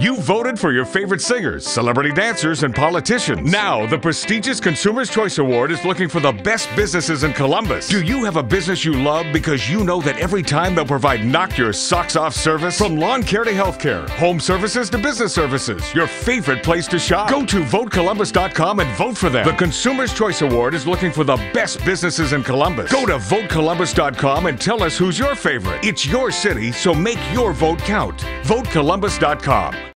You voted for your favorite singers, celebrity dancers, and politicians. Now, the prestigious Consumers' Choice Award is looking for the best businesses in Columbus. Do you have a business you love because you know that every time they'll provide knock your socks off service? From lawn care to healthcare, home services to business services, your favorite place to shop. Go to votecolumbus.com and vote for them. The Consumers' Choice Award is looking for the best businesses in Columbus. Go to votecolumbus.com and tell us who's your favorite. It's your city, so make your vote count. Votecolumbus.com.